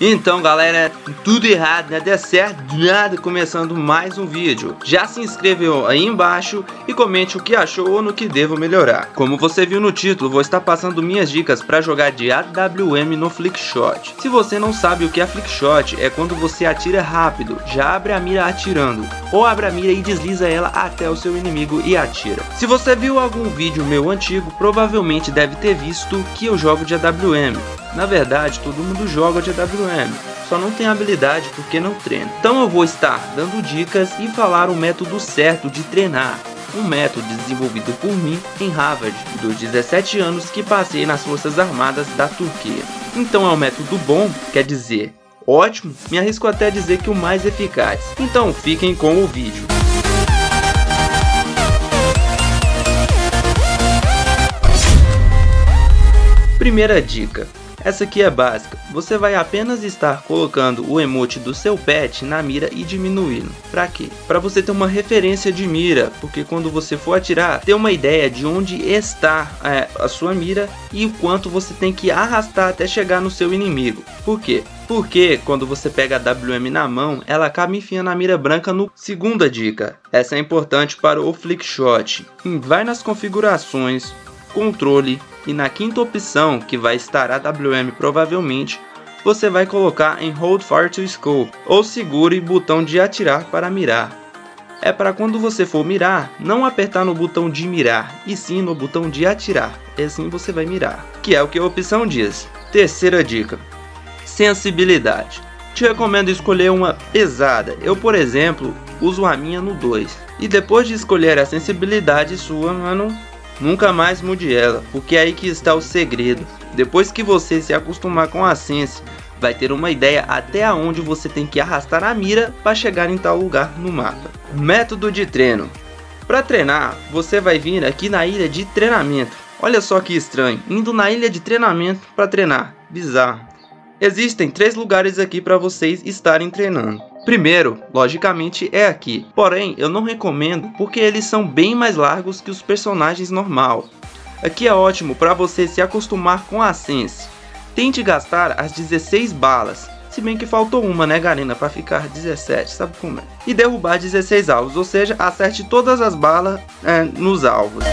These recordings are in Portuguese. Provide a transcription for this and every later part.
Então galera, tudo errado, nada é certo, nada começando mais um vídeo. Já se inscreveu aí embaixo e comente o que achou ou no que devo melhorar. Como você viu no título, vou estar passando minhas dicas para jogar de AWM no Flickshot. Se você não sabe o que é Flickshot, é quando você atira rápido, já abre a mira atirando, ou abre a mira e desliza ela até o seu inimigo e atira. Se você viu algum vídeo meu antigo, provavelmente deve ter visto que eu jogo de AWM. Na verdade, todo mundo joga de AWM, só não tem habilidade porque não treina. Então eu vou estar dando dicas e falar o método certo de treinar. Um método desenvolvido por mim em Harvard, dos 17 anos que passei nas Forças Armadas da Turquia. Então é um método bom, quer dizer, ótimo, me arrisco até a dizer que o mais eficaz. Então fiquem com o vídeo. Primeira dica: essa aqui é básica. Você vai apenas estar colocando o emote do seu pet na mira e diminuindo. Para quê? Para você ter uma referência de mira, porque quando você for atirar, ter uma ideia de onde está é, a sua mira e o quanto você tem que arrastar até chegar no seu inimigo. Por quê? Porque quando você pega a WM na mão, ela acaba enfiando a mira branca no. Segunda dica, essa é importante para o flick shot. Vai nas configurações, controle e na quinta opção, que vai estar a WM provavelmente, você vai colocar em Hold Fire to Scope ou segure botão de atirar para mirar. É para quando você for mirar, não apertar no botão de mirar, e sim no botão de atirar, e assim você vai mirar, que é o que a opção diz. Terceira dica: sensibilidade. Te recomendo escolher uma pesada. Eu, por exemplo, uso a minha no 2. E depois de escolher a sensibilidade sua, mano, Nunca mais mude ela, porque é aí que está o segredo. Depois que você se acostumar com a Sense, vai ter uma ideia até aonde você tem que arrastar a mira para chegar em tal lugar no mapa. Método de treino. Para treinar, você vai vir aqui na ilha de treinamento. Olha só que estranho, indo na ilha de treinamento para treinar. Bizarro. Existem três lugares aqui para vocês estarem treinando. Primeiro, logicamente, é aqui. Porém, eu não recomendo porque eles são bem mais largos que os personagens normal. Aqui é ótimo para você se acostumar com a Sense. Tente gastar as 16 balas, se bem que faltou uma, né, Garena, para ficar 17, sabe como é? E derrubar 16 alvos, ou seja, acerte todas as balas é, nos alvos.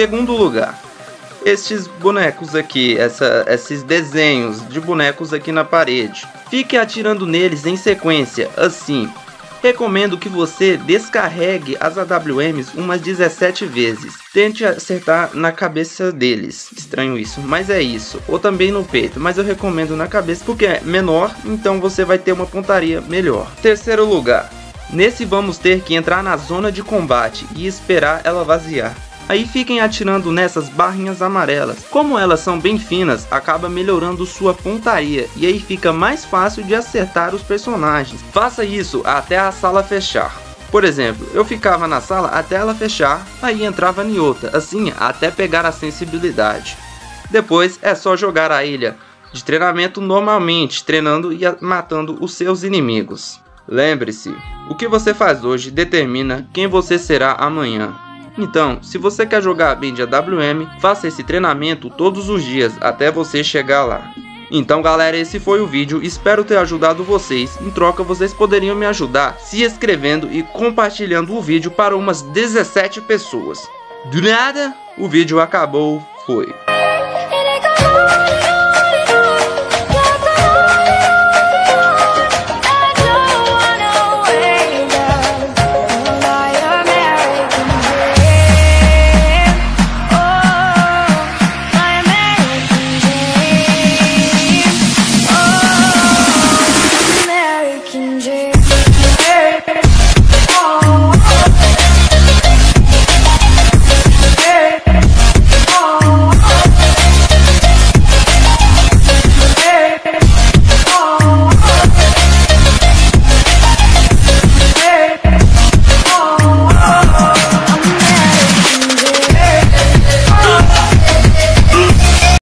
Segundo lugar, estes bonecos aqui, essa, esses desenhos de bonecos aqui na parede. Fique atirando neles em sequência, assim. Recomendo que você descarregue as AWMs umas 17 vezes. Tente acertar na cabeça deles. Estranho isso, mas é isso. Ou também no peito, mas eu recomendo na cabeça porque é menor, então você vai ter uma pontaria melhor. Terceiro lugar. Nesse vamos ter que entrar na zona de combate e esperar ela vaziar. Aí fiquem atirando nessas barrinhas amarelas. Como elas são bem finas, acaba melhorando sua pontaria e aí fica mais fácil de acertar os personagens. Faça isso até a sala fechar. Por exemplo, eu ficava na sala até ela fechar, aí entrava em outra, assim até pegar a sensibilidade. Depois é só jogar a ilha de treinamento normalmente, treinando e matando os seus inimigos. Lembre-se, o que você faz hoje determina quem você será amanhã. Então, se você quer jogar bem de AWM, faça esse treinamento todos os dias até você chegar lá. Então galera, esse foi o vídeo, espero ter ajudado vocês, em troca vocês poderiam me ajudar se inscrevendo e compartilhando o vídeo para umas 17 pessoas. Do nada, o vídeo acabou, foi.